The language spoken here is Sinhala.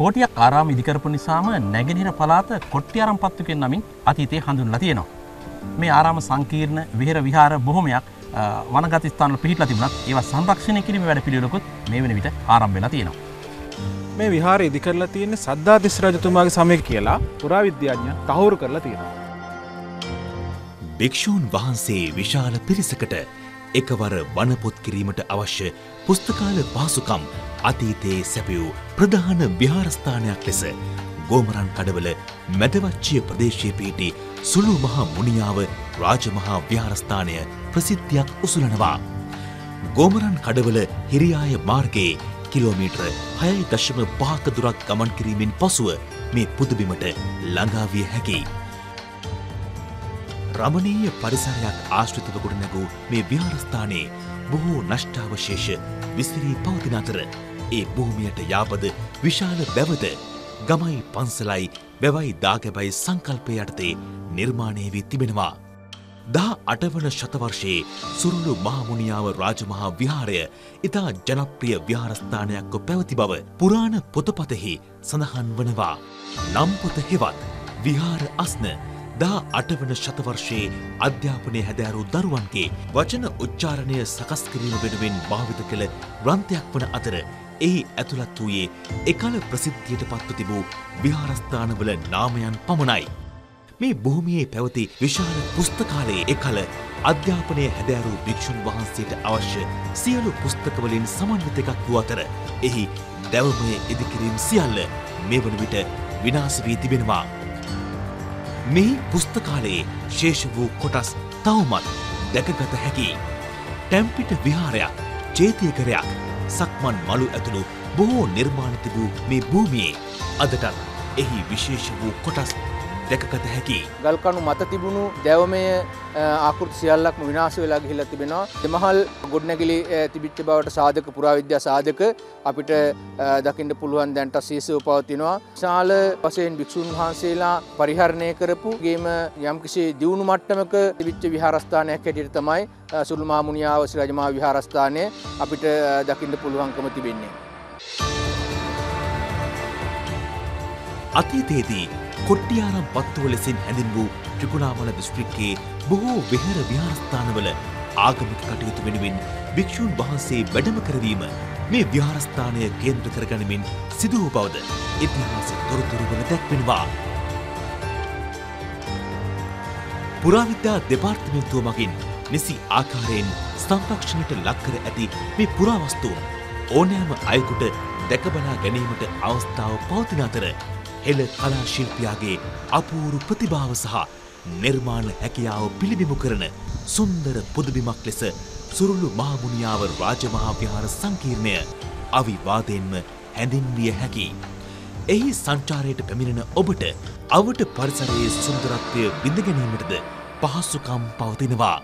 කෝටියක් ආරාම ඉදිකරපු නිසාම නැගෙනහිර පලාත කොට්ටියාරම් පත්තුකෙන් නමින් අතීතය හඳුන්ලා තියෙනවා. මේ ආරාම සංකීර්ණ විහෙර විහාර බොහොමයක් වනගත ස්ථානවල පිහිටලා තිබුණත් ඒවා සංරක්ෂණය කිරීමේ වැඩ පිළිවෙලකුත් මේ වෙන විට ආරම්භ වෙලා තියෙනවා. මේ විහාර ඉදි කරලා තියෙන්නේ සද්ධාතිස්ස රජතුමාගේ සමය කියලා පුරාවිද්‍යාඥ තහවුරු කරලා තියෙනවා. භික්‍ෂූන් වහන්සේ විශාල පිරිසකට එකවර වනපොත් කිරීමට අවශ්‍ය පුස්තකාල පහසුකම් අතීතයේ සැපියූ ප්‍රධාන විහාරස්ථානයක් ලෙස ගෝමරන් කඩවල මැදවච්චිය ප්‍රදේශය පිහිටි සුළු මහා මුනියාව රාජමහා විහාරස්ථානය ප්‍රසිද්ධියක් උසුලනවා. ගෝමරන් කඩවල හිරියාය මාර්ගයේ කිලෝමීට්‍ර හයයි දශම පහකදුරක් ගමන් කිරීමෙන් පසුව මේ පුදුබිමට ළඟාවිය හැකියි. රමණීය පරිසරයක් ආශ්‍රිතව ගොඩනැගූ මේ විහාරස්ථානයේ බොහෝ නෂ්ටාවශේෂ විසිරී පවතින අතර ඒ භූමියට යාපද විශාල බැවද ගමයි පන්සලයි බැවයි දාගැබයි සංකල්පය යටතේ නිර්මාණය වී තිබෙනවා. දා අටවන ශතවර්ෂයේ සුරුළු මහමුණියාව රාජමහා විහාරය ඉතා ජනප්‍රිය විහාරස්ථානයක්ව පැවති බව පුරාණ පොතපතෙහි සඳහන් වනවා. නම්පොත හෙවත් විහාර අස්න දා අටවන ශතවර්ෂයේ අධ්‍යාපනය හැදෑරු දරුවන්ගේ වචන උච්චාරණය සකස් කිරීම වෙනුවෙන් භාවිත කළ ග්‍රන්ථයක් වන අතර එහි ඇතුළත් වූයේ එකල ප්‍රසිද්ධියට පත්ව තිබූ විහාරස්ථානවල නාමයන් පමණයි. මේ භූමියේ පැවති විශාල පුස්තකාලයේ එකල අධ්‍යාපනය හැදෑරූ භික්‍ෂූන් වහන්සේට අවශ්‍ය සියලු පුස්තකවලින් සමන්විත එකක් වූ අතර එහි දැවමය ඉදිකිරීම් සියල්ල මේ වන විට විනාස වී තිබෙනවා. මේ පුස්තකාලයේ ශේෂ වූ කොටස් තවමත් දැකගත හැකි. ටැම්පිට විහාරයක් චේතියකරයක් සක්මන් මලු ඇතුළු බොහෝ නිර්මාණ තිබූ මේ භූමියේ අදටත් එහි විශේෂ වූ කොටස් දැකගත හැකි. ගල්කණු මත තිබුණු දැවමය ආකෘති සියල්ලක්ම විනාශ වෙලා ගිහිල්ලා තිබෙනවා. දෙමහල් ගොඩනැගිලි තිබිච්ච බවට සාධක පුරාවිද්‍යා සාධක අපිට දකින්න පුළුවන් දැන්ට සීසව පවතිනවා. ශාල වශයෙන් භික්ෂුන් වහන්සේලා පරිහරණය කරපු ගේම යම්කිසි දියුණු මට්ටමක තිබිච්ච විහාරස්ථානයක් හැටියට තමයි සුළු මාමුනියාව ශ්‍රී රජමහා විහාරස්ථානය අපිට දකින්න පුළුවන්කම තිබෙන්නේ. අතීතයේදී කොට්ටියාරම් පත්තුව ලෙසින් හැඳින් වූ ත්‍රිකුණාමල දිස්ත්‍රික්කයේ බොහෝ වෙහෙර විහාරස්ථානවල ආගමික කටයුතු වෙනුවෙන් භික්‍ෂූන් වහන්සේ වැඩම කරවීම මේ විහාරස්ථානය කේන්ද්‍ර කරගනිමින් සිදුවූ බවද ඉතිහාස තොරතුරුවල දැක්වෙනවා. පුරාවිද්‍යා දෙපාර්තමේන්තුව මගින් නිසි ආකාරයෙන් සංරක්ෂණයට ලක්කර ඇති මේ පුරාවස්තුූන් ඕනෑම අයකුට දැකබලා ගැනීමට අවස්ථාව පවතින අතර හෙළ කලා ශිල්පියාගේ අපූරු ප්‍රතිභාව සහ නිර්මාණ හැකියාව පිළිබිඹු කරන සුන්දර පුදුබිමක් ලෙස සුරුළු මහමුණියාව රාජමහා විහාර සංකීර්ණය අවිවාදයෙන්ම හැඳින්විය හැකි. එහි සංචාරයට පැමිණෙන ඔබට අවට පරිසරයේ සුන්දරත්වය බිඳගැනීමටද පහසුකම් පවතිනවා.